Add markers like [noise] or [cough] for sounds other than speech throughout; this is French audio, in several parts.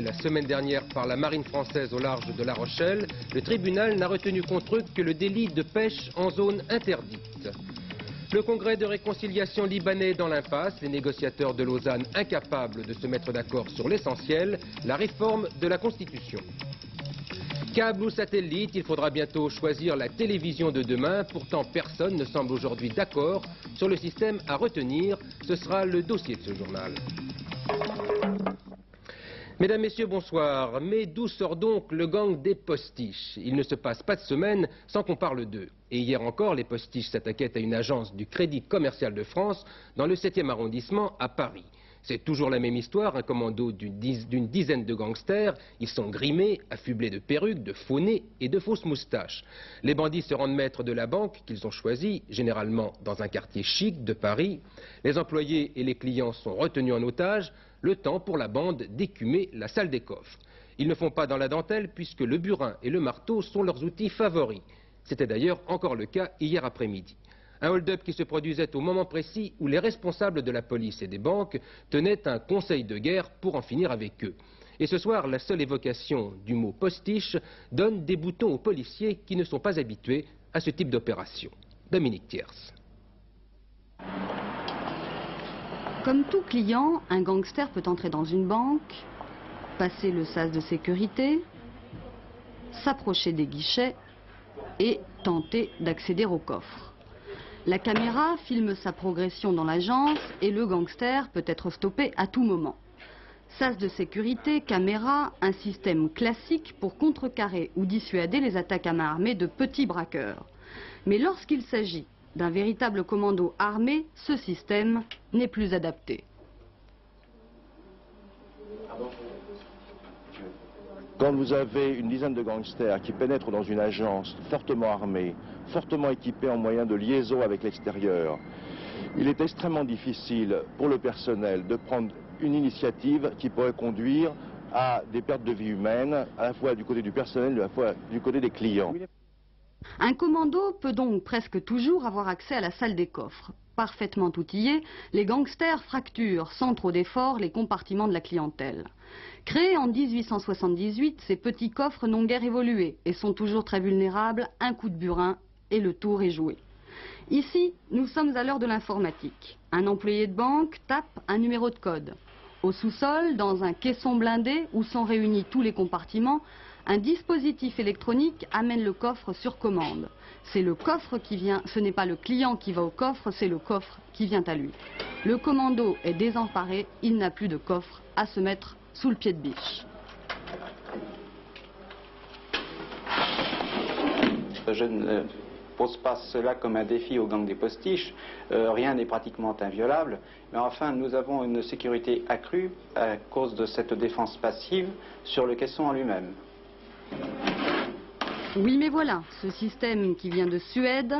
La semaine dernière par la marine française au large de La Rochelle, le tribunal n'a retenu contre eux que le délit de pêche en zone interdite. Le congrès de réconciliation libanais dans l'impasse, les négociateurs de Lausanne incapables de se mettre d'accord sur l'essentiel, la réforme de la Constitution. Câble ou satellite, il faudra bientôt choisir la télévision de demain. Pourtant, personne ne semble aujourd'hui d'accord sur le système à retenir. Ce sera le dossier de ce journal. Mesdames, Messieurs, bonsoir. Mais d'où sort donc le gang des postiches? Il ne se passe pas de semaine sans qu'on parle d'eux. Et hier encore, les postiches s'attaquaient à une agence du Crédit Commercial de France dans le 7e arrondissement à Paris. C'est toujours la même histoire, un commando d'une dizaine de gangsters. Ils sont grimés, affublés de perruques, de faux nez et de fausses moustaches. Les bandits se rendent maîtres de la banque qu'ils ont choisie, généralement dans un quartier chic de Paris. Les employés et les clients sont retenus en otage le temps pour la bande d'écumer la salle des coffres. Ils ne font pas dans la dentelle puisque le burin et le marteau sont leurs outils favoris. C'était d'ailleurs encore le cas hier après-midi. Un hold-up qui se produisait au moment précis où les responsables de la police et des banques tenaient un conseil de guerre pour en finir avec eux. Et ce soir, la seule évocation du mot postiche donne des boutons aux policiers qui ne sont pas habitués à ce type d'opération. Dominique Thiers. Comme tout client, un gangster peut entrer dans une banque, passer le sas de sécurité, s'approcher des guichets et tenter d'accéder au coffre. La caméra filme sa progression dans l'agence et le gangster peut être stoppé à tout moment. Sas de sécurité, caméra, un système classique pour contrecarrer ou dissuader les attaques à main armée de petits braqueurs. Mais lorsqu'il s'agit d'un véritable commando armé, ce système n'est plus adapté. Quand vous avez une dizaine de gangsters qui pénètrent dans une agence fortement armée, fortement équipée en moyens de liaison avec l'extérieur, il est extrêmement difficile pour le personnel de prendre une initiative qui pourrait conduire à des pertes de vie humaines, à la fois du côté du personnel, à du côté des clients. Un commando peut donc presque toujours avoir accès à la salle des coffres. Parfaitement outillés, les gangsters fracturent sans trop d'efforts les compartiments de la clientèle. Créés en 1878, ces petits coffres n'ont guère évolué et sont toujours très vulnérables, un coup de burin et le tour est joué. Ici, nous sommes à l'heure de l'informatique. Un employé de banque tape un numéro de code. Au sous-sol, dans un caisson blindé où sont réunis tous les compartiments, un dispositif électronique amène le coffre sur commande. C'est le coffre qui vient, ce n'est pas le client qui va au coffre, c'est le coffre qui vient à lui. Le commando est désemparé, il n'a plus de coffre à se mettre sous le pied de biche. Je ne pose pas cela comme un défi au gang des postiches. Euh, rien n'est pratiquement inviolable. Mais enfin, nous avons une sécurité accrue à cause de cette défense passive sur le caisson en lui-même. Oui, mais voilà, ce système qui vient de Suède,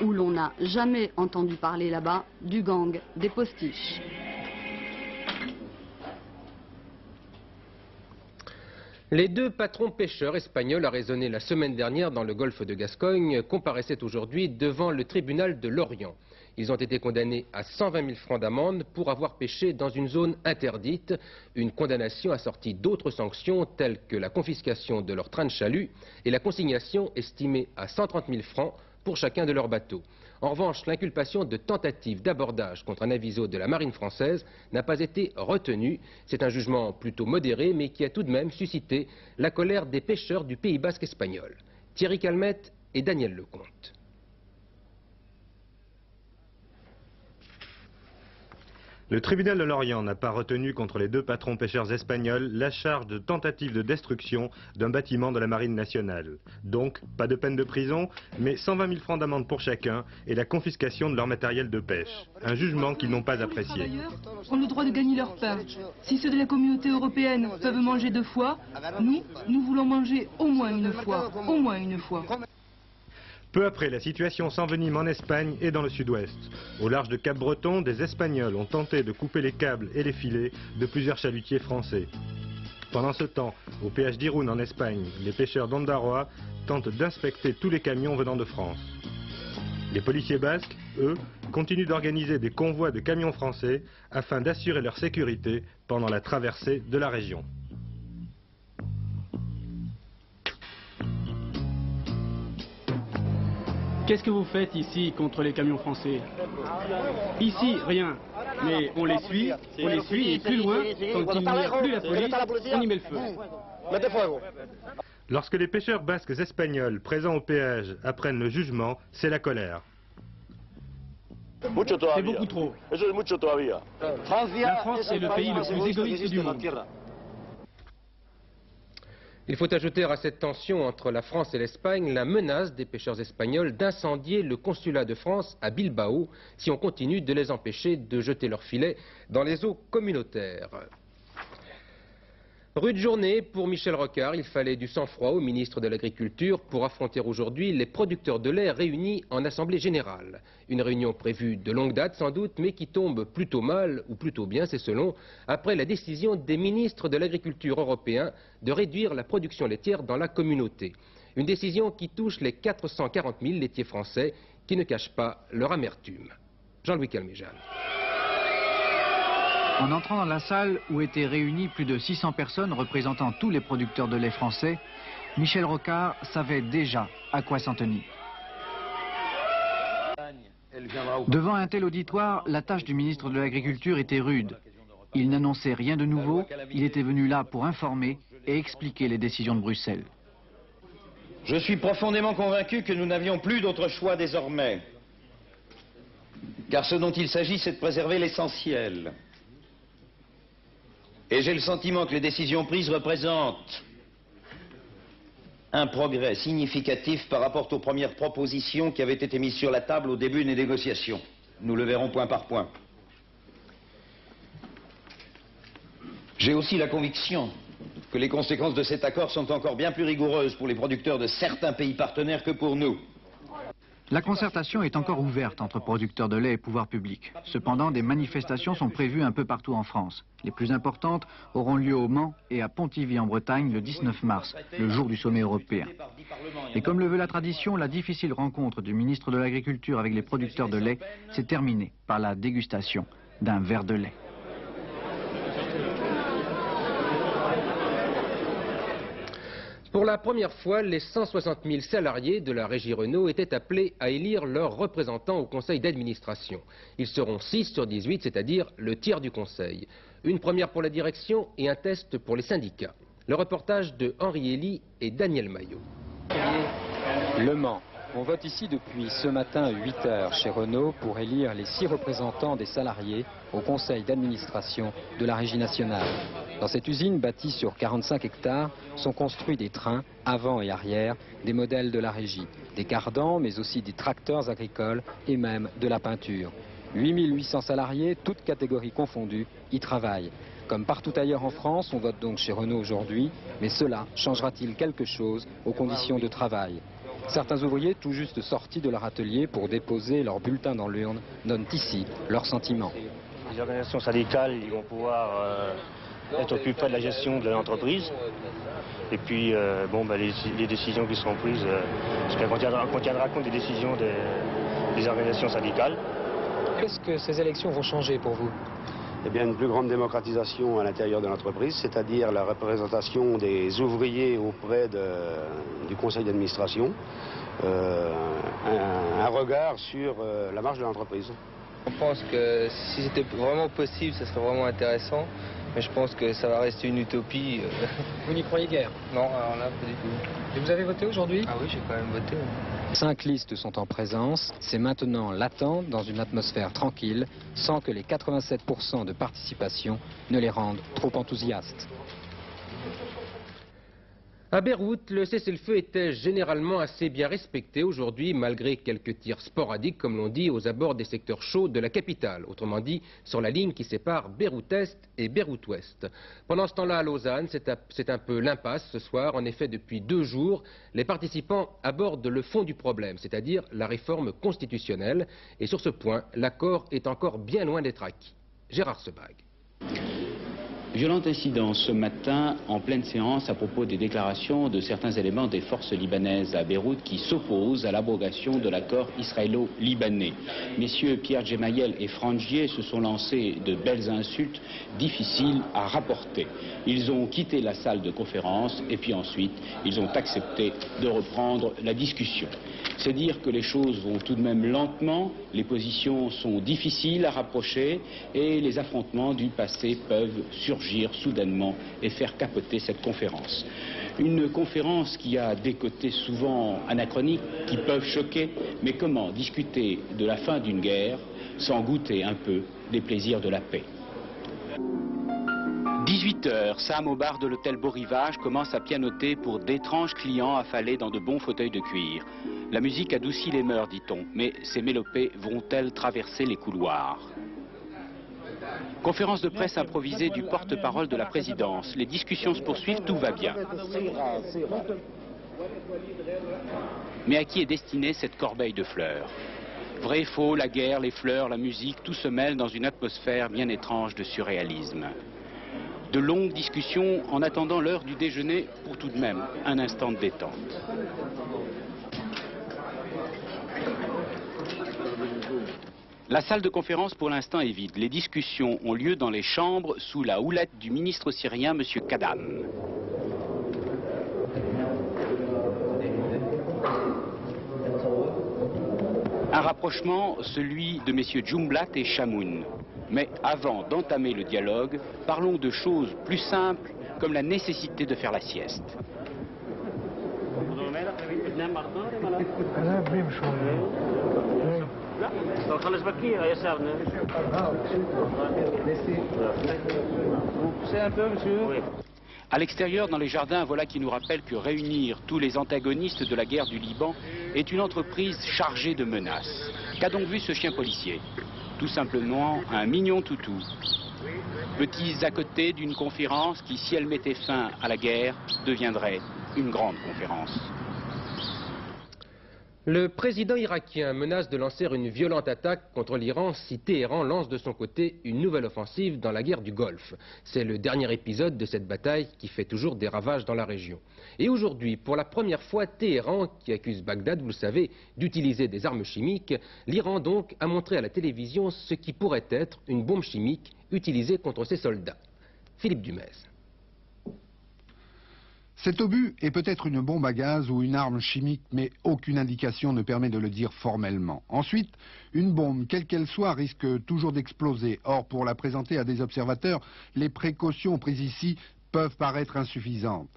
où l'on n'a jamais entendu parler là-bas du gang des postiches. Les deux patrons pêcheurs espagnols arraisonnés la semaine dernière dans le golfe de Gascogne comparaissaient aujourd'hui devant le tribunal de Lorient. Ils ont été condamnés à 120 000 francs d'amende pour avoir pêché dans une zone interdite. Une condamnation assortie d'autres sanctions telles que la confiscation de leur train de chalut et la consignation estimée à 130 000 francs pour chacun de leurs bateaux. En revanche, l'inculpation de tentative d'abordage contre un aviso de la marine française n'a pas été retenue. C'est un jugement plutôt modéré, mais qui a tout de même suscité la colère des pêcheurs du Pays basque espagnol. Thierry Calmette et Daniel Lecomte. Le tribunal de Lorient n'a pas retenu contre les deux patrons pêcheurs espagnols la charge de tentative de destruction d'un bâtiment de la Marine nationale. Donc, pas de peine de prison, mais 120 000 francs d'amende pour chacun et la confiscation de leur matériel de pêche. Un jugement qu'ils n'ont pas apprécié. ont le droit de gagner leur pain. Si ceux de la communauté européenne peuvent manger deux fois, nous, nous voulons manger au moins une fois. Au moins une fois. Peu après, la situation s'envenime en Espagne et dans le sud-ouest. Au large de Cap-Breton, des Espagnols ont tenté de couper les câbles et les filets de plusieurs chalutiers français. Pendant ce temps, au péage d'Irun en Espagne, les pêcheurs d'Ondaroa tentent d'inspecter tous les camions venant de France. Les policiers basques, eux, continuent d'organiser des convois de camions français afin d'assurer leur sécurité pendant la traversée de la région. Qu'est-ce que vous faites ici contre les camions français? Ici, rien. Mais on les suit, on les suit, et plus loin, quand il n'y a plus la police, on y met le feu. Lorsque les pêcheurs basques espagnols présents au péage apprennent le jugement, c'est la colère. C'est beaucoup trop. La France est le pays le plus égoïste du monde. Il faut ajouter à cette tension entre la France et l'Espagne la menace des pêcheurs espagnols d'incendier le consulat de France à Bilbao si on continue de les empêcher de jeter leurs filets dans les eaux communautaires. Rude journée pour Michel Rocard. Il fallait du sang-froid au ministre de l'Agriculture pour affronter aujourd'hui les producteurs de lait réunis en Assemblée Générale. Une réunion prévue de longue date sans doute, mais qui tombe plutôt mal, ou plutôt bien, c'est selon, après la décision des ministres de l'Agriculture européens de réduire la production laitière dans la communauté. Une décision qui touche les 440 000 laitiers français qui ne cachent pas leur amertume. Jean-Louis Calméjane. En entrant dans la salle où étaient réunis plus de 600 personnes représentant tous les producteurs de lait français, Michel Rocard savait déjà à quoi s'en tenir. Devant un tel auditoire, la tâche du ministre de l'Agriculture était rude. Il n'annonçait rien de nouveau, il était venu là pour informer et expliquer les décisions de Bruxelles. Je suis profondément convaincu que nous n'avions plus d'autre choix désormais. Car ce dont il s'agit, c'est de préserver l'essentiel. Et j'ai le sentiment que les décisions prises représentent un progrès significatif par rapport aux premières propositions qui avaient été mises sur la table au début des négociations. Nous le verrons point par point. J'ai aussi la conviction que les conséquences de cet accord sont encore bien plus rigoureuses pour les producteurs de certains pays partenaires que pour nous. La concertation est encore ouverte entre producteurs de lait et pouvoirs publics. Cependant, des manifestations sont prévues un peu partout en France. Les plus importantes auront lieu au Mans et à Pontivy en Bretagne le 19 mars, le jour du sommet européen. Et comme le veut la tradition, la difficile rencontre du ministre de l'Agriculture avec les producteurs de lait s'est terminée par la dégustation d'un verre de lait. Pour la première fois, les 160 000 salariés de la régie Renault étaient appelés à élire leurs représentants au conseil d'administration. Ils seront 6 sur 18, c'est-à-dire le tiers du conseil. Une première pour la direction et un test pour les syndicats. Le reportage de Henri Elie et Daniel Maillot. Le Mans. On vote ici depuis ce matin à 8 heures chez Renault pour élire les six représentants des salariés au conseil d'administration de la Régie nationale. Dans cette usine bâtie sur 45 hectares sont construits des trains avant et arrière, des modèles de la Régie, des cardans mais aussi des tracteurs agricoles et même de la peinture. 8800 salariés, toutes catégories confondues, y travaillent. Comme partout ailleurs en France, on vote donc chez Renault aujourd'hui, mais cela changera-t-il quelque chose aux conditions de travail? Certains ouvriers, tout juste sortis de leur atelier pour déposer leur bulletin dans l'urne, donnent ici leurs sentiments. Les organisations syndicales ils vont pouvoir euh, être au plus près de la gestion de l'entreprise. Et puis, euh, bon, bah, les, décisions qui seront prises, euh, parce qu'on tiendra, tiendra, compte des décisions des, des organisations syndicales. Qu'est-ce que ces élections vont changer pour vous? Eh bien, une plus grande démocratisation à l'intérieur de l'entreprise, c'est-à-dire la représentation des ouvriers auprès de, du conseil d'administration, euh, un, regard sur euh, la marge de l'entreprise. Je pense que si c'était vraiment possible, ce serait vraiment intéressant. Mais je pense que ça va rester une utopie. Vous n'y croyez guère Non, alors là, pas du tout. Et vous avez voté aujourd'hui? Ah oui, j'ai quand même voté. Cinq listes sont en présence. C'est maintenant l'attente dans une atmosphère tranquille, sans que les 87% de participation ne les rendent trop enthousiastes. À Beyrouth, le cessez-le-feu était généralement assez bien respecté aujourd'hui, malgré quelques tirs sporadiques, comme l'on dit, aux abords des secteurs chauds de la capitale, autrement dit, sur la ligne qui sépare Beyrouth-Est et Beyrouth-Ouest. Pendant ce temps-là, à Lausanne, c'est un peu l'impasse ce soir. En effet, depuis deux jours, les participants abordent le fond du problème, c'est-à-dire la réforme constitutionnelle. Et sur ce point, l'accord est encore bien loin d'être acquis. Gérard Sebag. Violent incident ce matin en pleine séance à propos des déclarations de certains éléments des forces libanaises à Beyrouth qui s'opposent à l'abrogation de l'accord israélo-libanais. Messieurs Pierre Gemayel et Frangier se sont lancés de belles insultes difficiles à rapporter. Ils ont quitté la salle de conférence et puis ensuite ils ont accepté de reprendre la discussion. C'est dire que les choses vont tout de même lentement, les positions sont difficiles à rapprocher et les affrontements du passé peuvent surgir soudainement et faire capoter cette conférence. Une conférence qui a des côtés souvent anachroniques, qui peuvent choquer, mais comment discuter de la fin d'une guerre sans goûter un peu des plaisirs de la paix? 18h, Sam au bar de l'hôtel Beau Rivage commence à pianoter pour d'étranges clients affalés dans de bons fauteuils de cuir. La musique adoucit les mœurs, dit-on, mais ces mélopées vont-elles traverser les couloirs? Conférence de presse improvisée du porte-parole de la présidence. Les discussions se poursuivent, tout va bien. Mais à qui est destinée cette corbeille de fleurs? Vrai, faux, la guerre, les fleurs, la musique, tout se mêle dans une atmosphère bien étrange de surréalisme. De longues discussions en attendant l'heure du déjeuner pour tout de même un instant de détente. La salle de conférence pour l'instant est vide. Les discussions ont lieu dans les chambres sous la houlette du ministre syrien, M. Kadam. Un rapprochement, celui de M. Djumblat et Chamoun. Mais avant d'entamer le dialogue, parlons de choses plus simples comme la nécessité de faire la sieste. À l'extérieur, dans les jardins, voilà qui nous rappelle que réunir tous les antagonistes de la guerre du Liban est une entreprise chargée de menaces. Qu'a donc vu ce chien policier? Tout simplement un mignon toutou. Petits à côté d'une conférence qui, si elle mettait fin à la guerre, deviendrait une grande conférence. Le président irakien menace de lancer une violente attaque contre l'Iran si Téhéran lance de son côté une nouvelle offensive dans la guerre du Golfe. C'est le dernier épisode de cette bataille qui fait toujours des ravages dans la région. Et aujourd'hui, pour la première fois, Téhéran, qui accuse Bagdad, vous le savez, d'utiliser des armes chimiques, l'Iran donc a montré à la télévision ce qui pourrait être une bombe chimique utilisée contre ses soldats. Philippe Dumez. Cet obus est peut-être une bombe à gaz ou une arme chimique, mais aucune indication ne permet de le dire formellement. Ensuite, une bombe, quelle qu'elle soit, risque toujours d'exploser. Or, pour la présenter à des observateurs, les précautions prises ici peuvent paraître insuffisantes.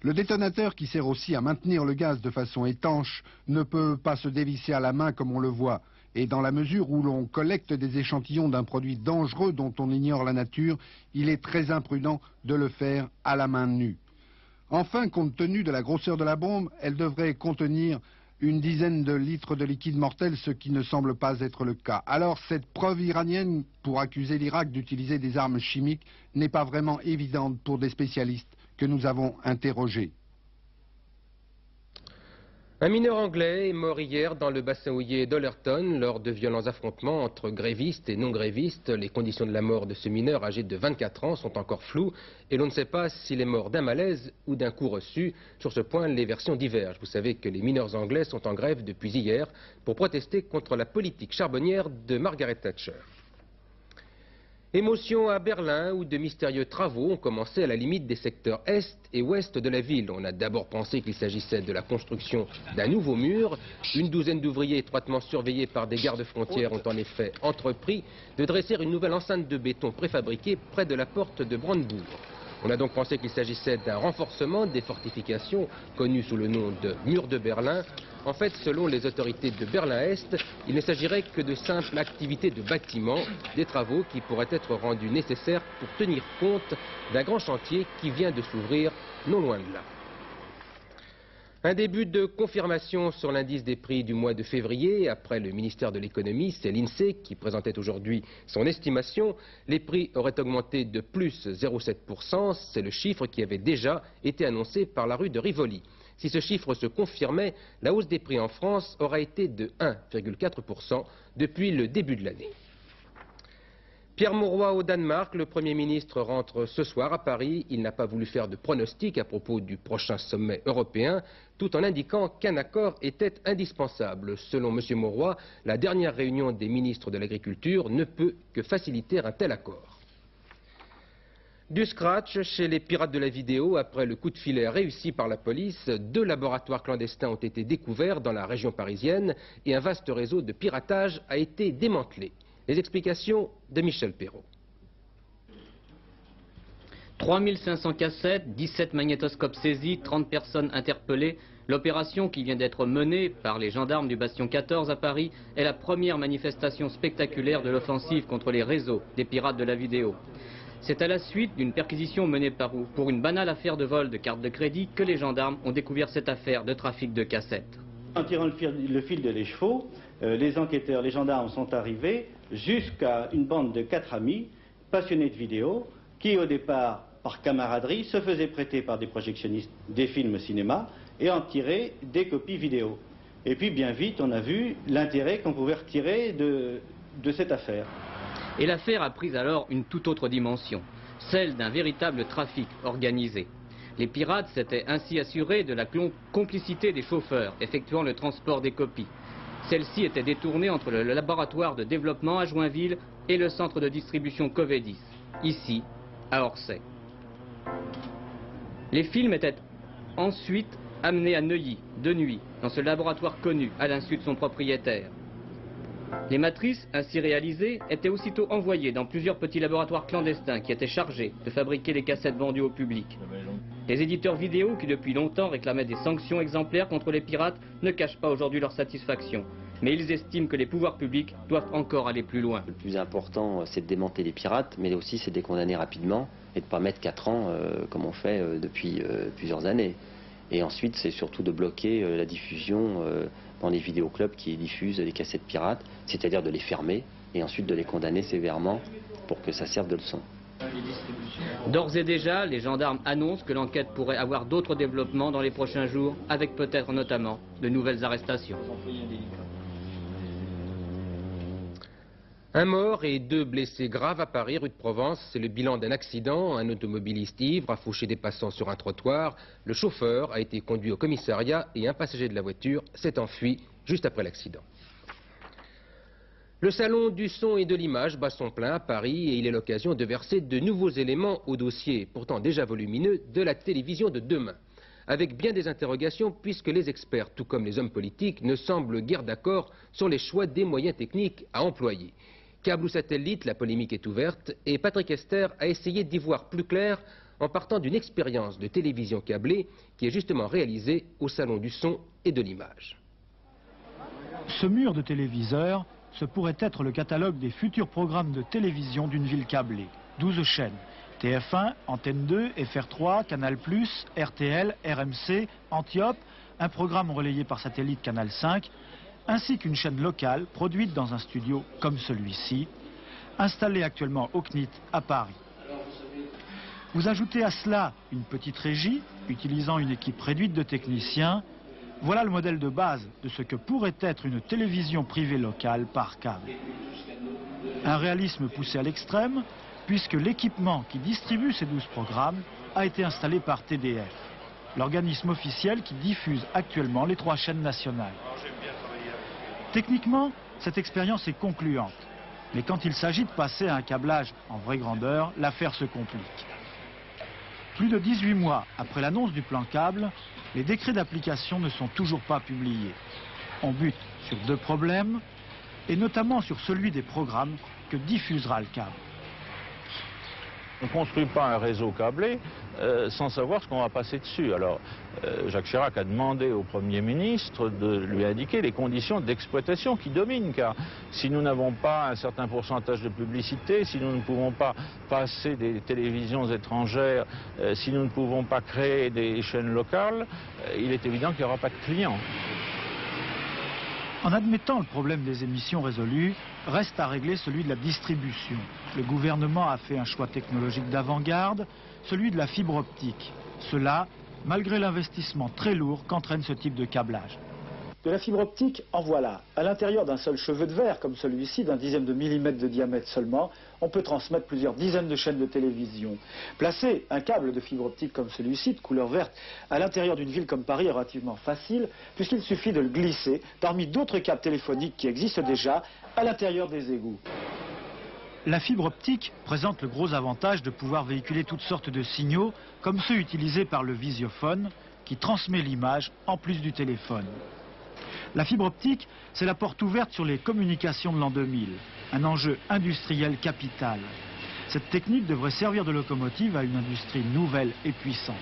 Le détonateur, qui sert aussi à maintenir le gaz de façon étanche, ne peut pas se dévisser à la main comme on le voit. Et dans la mesure où l'on collecte des échantillons d'un produit dangereux dont on ignore la nature, il est très imprudent de le faire à la main nue. Enfin, compte tenu de la grosseur de la bombe, elle devrait contenir une dizaine de litres de liquide mortel, ce qui ne semble pas être le cas. Alors, cette preuve iranienne pour accuser l'Irak d'utiliser des armes chimiques n'est pas vraiment évidente pour des spécialistes que nous avons interrogés. Un mineur anglais est mort hier dans le bassin houillé d'Ollerton lors de violents affrontements entre grévistes et non-grévistes. Les conditions de la mort de ce mineur âgé de 24 ans sont encore floues et l'on ne sait pas s'il est mort d'un malaise ou d'un coup reçu. Sur ce point, les versions divergent. Vous savez que les mineurs anglais sont en grève depuis hier pour protester contre la politique charbonnière de Margaret Thatcher. Émotion à Berlin où de mystérieux travaux ont commencé à la limite des secteurs est et ouest de la ville. On a d'abord pensé qu'il s'agissait de la construction d'un nouveau mur. Une douzaine d'ouvriers étroitement surveillés par des gardes frontières ont en effet entrepris de dresser une nouvelle enceinte de béton préfabriquée près de la porte de Brandebourg. On a donc pensé qu'il s'agissait d'un renforcement des fortifications connues sous le nom de mur de Berlin. En fait, selon les autorités de Berlin-Est, il ne s'agirait que de simples activités de bâtiment, des travaux qui pourraient être rendus nécessaires pour tenir compte d'un grand chantier qui vient de s'ouvrir non loin de là. Un début de confirmation sur l'indice des prix du mois de février. Après le ministère de l'économie, c'est l'INSEE qui présentait aujourd'hui son estimation. Les prix auraient augmenté de plus 0,7%. C'est le chiffre qui avait déjà été annoncé par la rue de Rivoli. Si ce chiffre se confirmait, la hausse des prix en France aura été de 1,4% depuis le début de l'année. Pierre Mauroy au Danemark, le Premier ministre rentre ce soir à Paris. Il n'a pas voulu faire de pronostic à propos du prochain sommet européen, tout en indiquant qu'un accord était indispensable. Selon M. Mauroy, la dernière réunion des ministres de l'Agriculture ne peut que faciliter un tel accord. Du scratch chez les pirates de la vidéo, après le coup de filet réussi par la police, deux laboratoires clandestins ont été découverts dans la région parisienne et un vaste réseau de piratage a été démantelé. Les explications de Michel Perrault. 3500 cassettes, 17 magnétoscopes saisis, 30 personnes interpellées. L'opération qui vient d'être menée par les gendarmes du Bastion 14 à Paris est la première manifestation spectaculaire de l'offensive contre les réseaux des pirates de la vidéo. C'est à la suite d'une perquisition menée par pour une banale affaire de vol de cartes de crédit que les gendarmes ont découvert cette affaire de trafic de cassettes. En tirant le fil, de l'écheveau, euh, les enquêteurs, les gendarmes sont arrivés jusqu'à une bande de quatre amis passionnés de vidéo qui, au départ, par camaraderie, se faisaient prêter par des projectionnistes des films cinéma et en tiraient des copies vidéo. Et puis, bien vite, on a vu l'intérêt qu'on pouvait retirer de, de cette affaire. Et l'affaire a pris alors une toute autre dimension, celle d'un véritable trafic organisé. Les pirates s'étaient ainsi assurés de la complicité des chauffeurs effectuant le transport des copies. Celle-ci était détournée entre le laboratoire de développement à Joinville et le centre de distribution Covedis, ici, à Orsay. Les films étaient ensuite amenés à Neuilly, de nuit, dans ce laboratoire connu, à l'insu de son propriétaire. Les matrices ainsi réalisées étaient aussitôt envoyées dans plusieurs petits laboratoires clandestins qui étaient chargés de fabriquer les cassettes vendues au public. Les éditeurs vidéo, qui depuis longtemps réclamaient des sanctions exemplaires contre les pirates, ne cachent pas aujourd'hui leur satisfaction. Mais ils estiment que les pouvoirs publics doivent encore aller plus loin. Le plus important, c'est de démonter les pirates, mais aussi c'est de les condamner rapidement et de ne pas mettre 4 ans euh, comme on fait euh, depuis euh, plusieurs années. Et ensuite, c'est surtout de bloquer la diffusion dans les vidéoclubs qui diffusent les cassettes pirates, c'est-à-dire de les fermer et ensuite de les condamner sévèrement pour que ça serve de leçon. D'ores et déjà, les gendarmes annoncent que l'enquête pourrait avoir d'autres développements dans les prochains jours, avec peut-être notamment de nouvelles arrestations. Un mort et deux blessés graves à Paris, rue de Provence. C'est le bilan d'un accident. Un automobiliste ivre a fauché des passants sur un trottoir. Le chauffeur a été conduit au commissariat et un passager de la voiture s'est enfui juste après l'accident. Le salon du son et de l'image bat son plein à Paris et il est l'occasion de verser de nouveaux éléments au dossier, pourtant déjà volumineux, de la télévision de demain. Avec bien des interrogations puisque les experts, tout comme les hommes politiques, ne semblent guère d'accord sur les choix des moyens techniques à employer. Câble ou satellite, la polémique est ouverte et Patrick Esther a essayé d'y voir plus clair en partant d'une expérience de télévision câblée qui est justement réalisée au Salon du son et de l'image. Ce mur de téléviseurs, ce pourrait être le catalogue des futurs programmes de télévision d'une ville câblée. 12 chaînes. TF1, Antenne 2, FR3, Canal+, RTL, RMC, Antiope, un programme relayé par satellite Canal 5, ainsi qu'une chaîne locale produite dans un studio comme celui-ci, installé actuellement au CNIT à Paris. Vous ajoutez à cela une petite régie, utilisant une équipe réduite de techniciens. Voilà le modèle de base de ce que pourrait être une télévision privée locale par câble. Un réalisme poussé à l'extrême, puisque l'équipement qui distribue ces 12 programmes a été installé par TDF, l'organisme officiel qui diffuse actuellement les trois chaînes nationales. Techniquement, cette expérience est concluante. Mais quand il s'agit de passer à un câblage en vraie grandeur, l'affaire se complique. Plus de 18 mois après l'annonce du plan câble, les décrets d'application ne sont toujours pas publiés. On bute sur deux problèmes, et notamment sur celui des programmes que diffusera le câble. On ne construit pas un réseau câblé euh, sans savoir ce qu'on va passer dessus. Alors, euh, Jacques Chirac a demandé au Premier ministre de lui indiquer les conditions d'exploitation qui dominent, car si nous n'avons pas un certain pourcentage de publicité, si nous ne pouvons pas passer des télévisions étrangères, euh, si nous ne pouvons pas créer des chaînes locales, il est évident qu'il n'y aura pas de clients. En admettant le problème des émissions résolues, reste à régler celui de la distribution. Le gouvernement a fait un choix technologique d'avant-garde, celui de la fibre optique. Cela, malgré l'investissement très lourd qu'entraîne ce type de câblage. De la fibre optique, en voilà. À l'intérieur d'un seul cheveu de verre, comme celui-ci, d'un dixième de millimètre de diamètre seulement, on peut transmettre plusieurs dizaines de chaînes de télévision. Placer un câble de fibre optique comme celui-ci, de couleur verte, à l'intérieur d'une ville comme Paris est relativement facile, puisqu'il suffit de le glisser parmi d'autres câbles téléphoniques qui existent déjà à l'intérieur des égouts. La fibre optique présente le gros avantage de pouvoir véhiculer toutes sortes de signaux, comme ceux utilisés par le visiophone, qui transmet l'image en plus du téléphone. La fibre optique, c'est la porte ouverte sur les communications de l'an 2000, un enjeu industriel capital. Cette technique devrait servir de locomotive à une industrie nouvelle et puissante.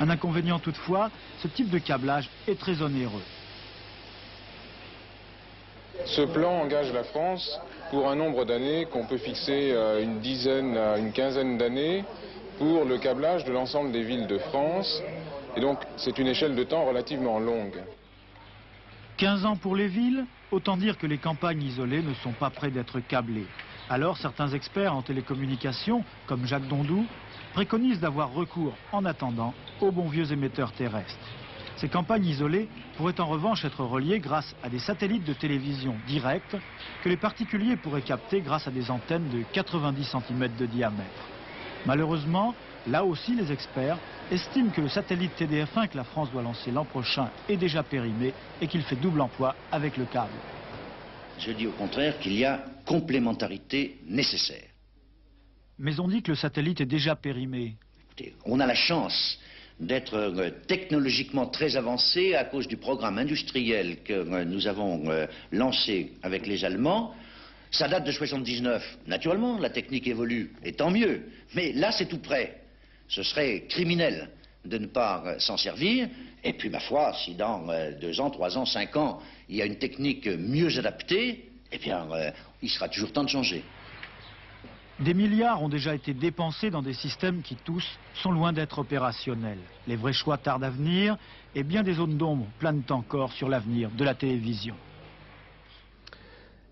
Un inconvénient toutefois, ce type de câblage est très onéreux. Ce plan engage la France pour un nombre d'années qu'on peut fixer à une dizaine à une quinzaine d'années pour le câblage de l'ensemble des villes de France. Et donc c'est une échelle de temps relativement longue. 15 ans pour les villes, autant dire que les campagnes isolées ne sont pas près d'être câblées. Alors certains experts en télécommunications, comme Jacques Dondou, préconisent d'avoir recours, en attendant, aux bons vieux émetteurs terrestres. Ces campagnes isolées pourraient en revanche être reliées grâce à des satellites de télévision directs que les particuliers pourraient capter grâce à des antennes de 90 cm de diamètre. Malheureusement, là aussi les experts estime que le satellite TDF1 que la France doit lancer l'an prochain est déjà périmé et qu'il fait double emploi avec le câble. Je dis au contraire qu'il y a complémentarité nécessaire. Mais on dit que le satellite est déjà périmé. On a la chance d'être euh, technologiquement très avancé à cause du programme industriel que euh, nous avons euh, lancé avec les Allemands. Ça date de 79. Naturellement, la technique évolue, et tant mieux. Mais là, c'est tout près ce serait criminel de ne pas euh, s'en servir. Et puis, ma foi, si dans euh, deux ans, trois ans, cinq ans, il y a une technique mieux adaptée, eh bien, euh, il sera toujours temps de changer. Des milliards ont déjà été dépensés dans des systèmes qui tous sont loin d'être opérationnels. Les vrais choix tardent à venir et bien des zones d'ombre planent encore sur l'avenir de la télévision.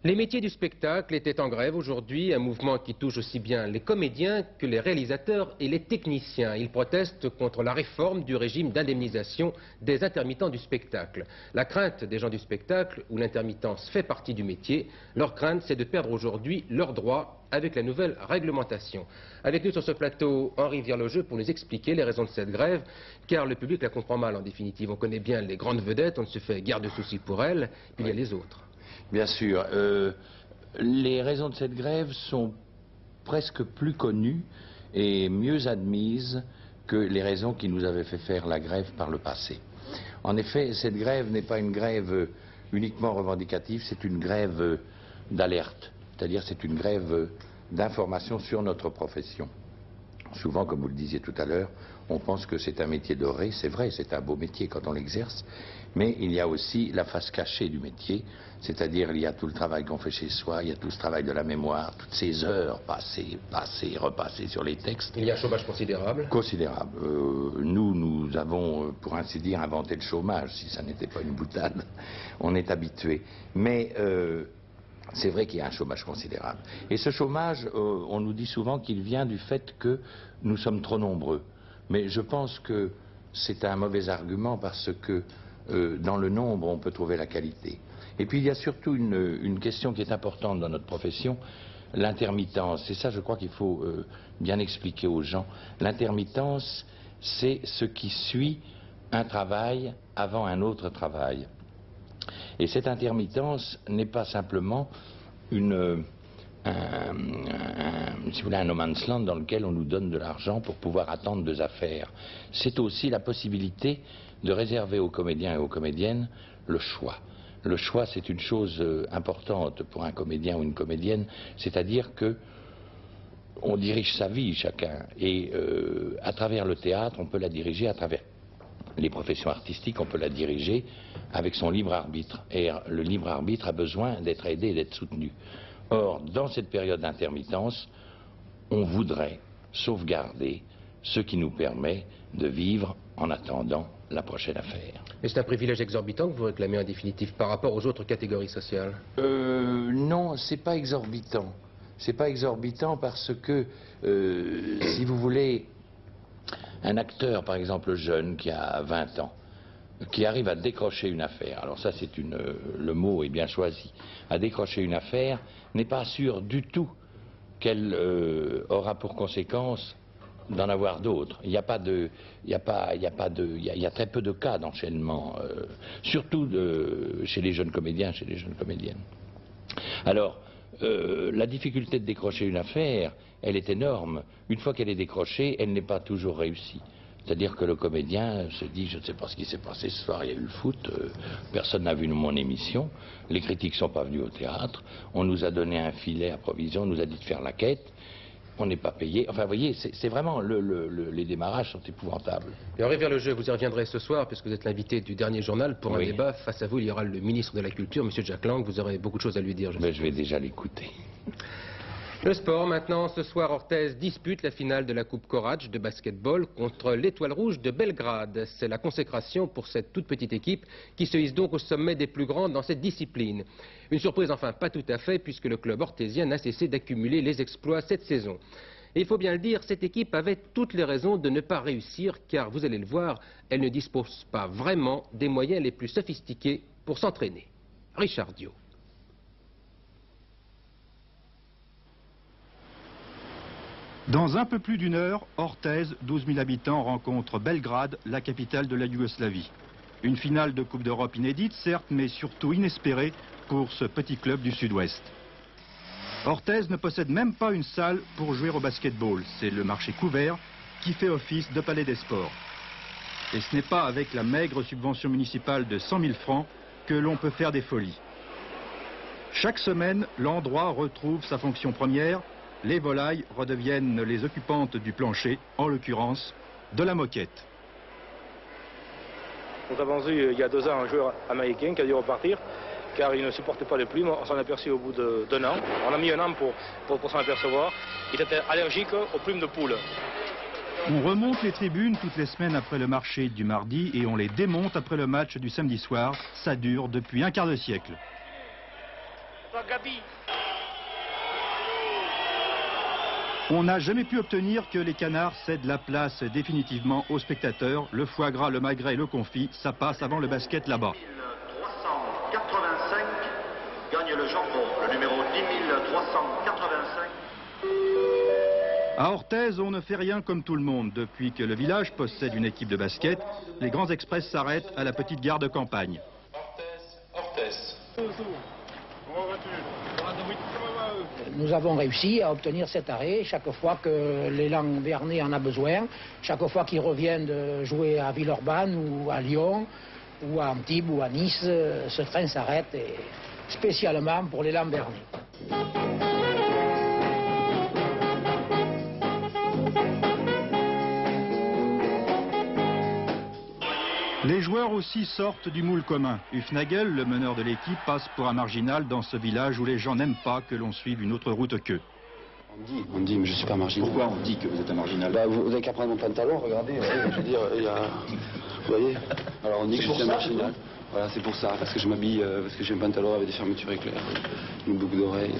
Les métiers du spectacle étaient en grève aujourd'hui, un mouvement qui touche aussi bien les comédiens que les réalisateurs et les techniciens. Ils protestent contre la réforme du régime d'indemnisation des intermittents du spectacle. La crainte des gens du spectacle, où l'intermittence fait partie du métier, leur crainte c'est de perdre aujourd'hui leurs droits avec la nouvelle réglementation. Avec nous sur ce plateau, Henri Virlogeux pour nous expliquer les raisons de cette grève, car le public la comprend mal en définitive. On connaît bien les grandes vedettes, on ne se fait guère de soucis pour elles, puis il y a les autres. Bien sûr. Euh, les raisons de cette grève sont presque plus connues et mieux admises que les raisons qui nous avaient fait faire la grève par le passé. En effet, cette grève n'est pas une grève uniquement revendicative, c'est une grève d'alerte, c'est-à-dire c'est une grève d'information sur notre profession. Souvent, comme vous le disiez tout à l'heure, on pense que c'est un métier doré, c'est vrai, c'est un beau métier quand on l'exerce, mais il y a aussi la face cachée du métier, c'est-à-dire il y a tout le travail qu'on fait chez soi, il y a tout ce travail de la mémoire, toutes ces heures passées, passées, repassées sur les textes. Il y a un chômage considérable Considérable. Euh, nous, nous avons, euh, pour ainsi dire, inventé le chômage, si ça n'était pas une boutade. [laughs] On est habitué. Mais euh, c'est vrai qu'il y a un chômage considérable. Et ce chômage, on nous dit souvent qu'il vient du fait que nous sommes trop nombreux. Mais je pense que c'est un mauvais argument parce que euh, dans le nombre, on peut trouver la qualité. Et puis il y a surtout une, question qui est importante dans notre profession, l'intermittence. C'est ça, je crois qu'il faut euh, bien expliquer aux gens. L'intermittence, c'est ce qui suit un travail avant un autre travail. Et cette intermittence n'est pas simplement une, un, si vous voulez, un no man's land dans lequel on nous donne de l'argent pour pouvoir attendre deux affaires. C'est aussi la possibilité de réserver aux comédiens et aux comédiennes le choix. Le choix, c'est une chose euh, importante pour un comédien ou une comédienne, c'est-à-dire que on dirige sa vie chacun, et euh, à travers le théâtre, on peut la diriger, à travers les professions artistiques, on peut la diriger avec son libre arbitre. Et le libre arbitre a besoin d'être aidé et d'être soutenu. Or, dans cette période d'intermittence, on voudrait sauvegarder ce qui nous permet de vivre en attendant la prochaine affaire. Et c'est un privilège exorbitant que vous réclamez en définitive par rapport aux autres catégories sociales? Euh, Non, c'est pas exorbitant. C'est pas exorbitant parce que, euh, si vous voulez, un acteur, par exemple, jeune, qui a 20 ans, qui arrive à décrocher une affaire, alors ça c'est une, le mot est bien choisi, à décrocher une affaire, n'est pas sûr du tout qu'elle euh, aura pour conséquence d'en avoir d'autres. Il n'y a pas de, il y a pas, il y a pas de, il y a, très peu de cas d'enchaînement, euh, surtout de, chez les jeunes comédiens, chez les jeunes comédiennes. Alors, euh, la difficulté de décrocher une affaire, elle est énorme. Une fois qu'elle est décrochée, elle n'est pas toujours réussie. C'est-à-dire que le comédien se dit, je ne sais pas ce qui s'est passé ce soir, il y a eu le foot, euh, personne n'a vu mon émission, les critiques ne sont pas venus au théâtre, on nous a donné un filet à provision, on nous a dit de faire la quête, on n'est pas payé. Enfin, vous voyez, c'est vraiment, les démarrages sont épouvantables. Et on revient le jeu, vous y reviendrez ce soir, puisque vous êtes l'invité du dernier journal pour un débat. Face à vous, il y aura le ministre de la Culture, M. Jack Lang, vous aurez beaucoup de choses à lui dire. Je, Mais je vais déjà l'écouter. [laughs] Le sport maintenant, ce soir Orthez dispute la finale de la Coupe Courage de basketball contre l'Étoile Rouge de Belgrade. C'est la consécration pour cette toute petite équipe qui se hisse donc au sommet des plus grands dans cette discipline. Une surprise enfin pas tout à fait puisque le club orthésien n'a cessé d'accumuler les exploits cette saison. Et il faut bien le dire, cette équipe avait toutes les raisons de ne pas réussir car, vous allez le voir, elle ne dispose pas vraiment des moyens les plus sophistiqués pour s'entraîner. Richard Dio. Dans un peu plus d'une heure, Orthez, 12 000 habitants, rencontre Belgrade, la capitale de la Yougoslavie. Une finale de Coupe d'Europe inédite, certes, mais surtout inespérée pour ce petit club du Sud-Ouest. Orthez ne possède même pas une salle pour jouer au basketball. C'est le marché couvert qui fait office de palais des sports. Et ce n'est pas avec la maigre subvention municipale de 100 000 francs que l'on peut faire des folies. Chaque semaine, l'endroit retrouve sa fonction première, les volailles redeviennent les occupantes du plancher, en l'occurrence de la moquette. Nous avons eu il y a deux ans un joueur américain qui a dû repartir car il ne supportait pas les plumes. On s'en aperçut au bout d'un an. On a mis un an pour, pour, s'en apercevoir. Il était allergique aux plumes de poule. On remonte les tribunes toutes les semaines après le marché du mardi et on les démonte après le match du samedi soir. Ça dure depuis un quart de siècle. On n'a jamais pu obtenir que les canards cèdent la place définitivement aux spectateurs. Le foie gras, le magret et le confit, ça passe avant le basket là-bas. 385 gagne le jambon, le numéro 10385. À Orthez, on ne fait rien comme tout le monde. Depuis que le village possède une équipe de basket, les grands express s'arrêtent à la petite gare de campagne. Orthez, Orthez. Nous avons réussi à obtenir cet arrêt chaque fois que l'élan Vernet en a besoin, chaque fois qu'ils reviennent de jouer à Villeurbanne ou à Lyon ou à Antibes ou à Nice, ce train s'arrête spécialement pour l'élan Vernet. Joueurs aussi sortent du moule commun. Hufnagel, le meneur de l'équipe, passe pour un marginal dans ce village où les gens n'aiment pas que l'on suive une autre route qu'eux. On me dit, on me dit, mais je suis pas marginal. Pourquoi on dit que vous êtes un marginal bah, Vous n'avez qu'à prendre mon pantalon, regardez. je veux dire, il y a... Vous voyez Alors on dit que je suis un marginal. Voilà, c'est pour ça, parce que je m'habille, euh, parce que j'ai un pantalon avec des fermetures éclair, une boucle d'oreille.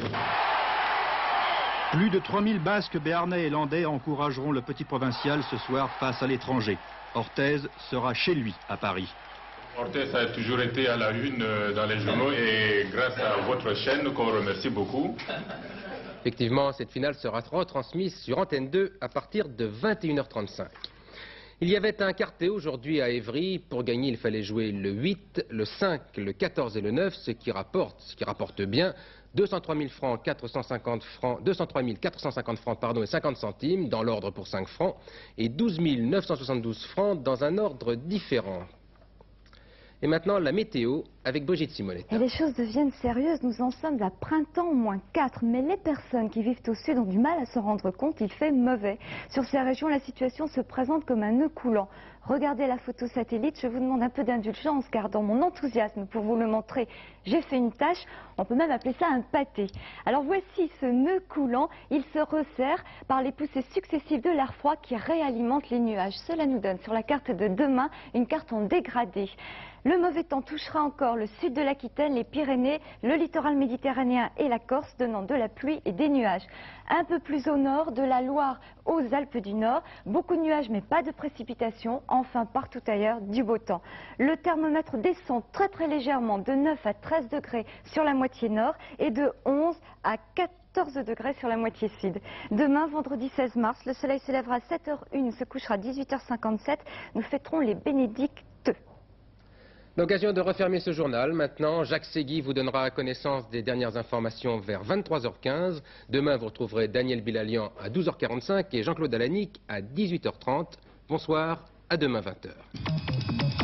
Plus de 3000 Basques, Béarnais et Landais encourageront le petit provincial ce soir face à l'étranger. Orthez sera chez lui à Paris. Orthez a toujours été à la une euh, dans les journaux et grâce à votre chaîne qu'on remercie beaucoup. Effectivement, cette finale sera retransmise sur Antenne 2 à partir de 21h35. Il y avait un quartet aujourd'hui à Évry. Pour gagner, il fallait jouer le 8, le 5, le 14 et le 9, ce qui rapporte, ce qui rapporte bien 203 000 francs, 450 francs, 203 450 francs pardon, et 50 centimes dans l'ordre pour 5 francs et 12 972 francs dans un ordre différent. Et maintenant, la météo avec Brigitte. Et les choses deviennent sérieuses. Nous en sommes à printemps au moins 4. Mais les personnes qui vivent au sud ont du mal à se rendre compte. Il fait mauvais. Sur ces régions, la situation se présente comme un nœud coulant. Regardez la photo satellite. Je vous demande un peu d'indulgence car dans mon enthousiasme pour vous le montrer, j'ai fait une tâche. On peut même appeler ça un pâté. Alors voici ce nœud coulant. Il se resserre par les poussées successives de l'air froid qui réalimente les nuages. Cela nous donne sur la carte de demain une carte en dégradé. Le mauvais temps touchera encore le sud de l'Aquitaine, les Pyrénées, le littoral méditerranéen et la Corse, donnant de la pluie et des nuages. Un peu plus au nord, de la Loire aux Alpes du Nord, beaucoup de nuages mais pas de précipitations. Enfin, partout ailleurs, du beau temps. Le thermomètre descend très très légèrement de 9 à 13 degrés sur la moitié nord et de 11 à 14 degrés sur la moitié sud. Demain, vendredi 16 mars, le soleil se lèvera à 7h01, se couchera à 18h57. Nous fêterons les bénédictes. L'occasion de refermer ce journal. Maintenant, Jacques Segui vous donnera connaissance des dernières informations vers 23h15. Demain, vous retrouverez Daniel Bilalian à 12h45 et Jean-Claude Alanic à 18h30. Bonsoir, à demain 20h.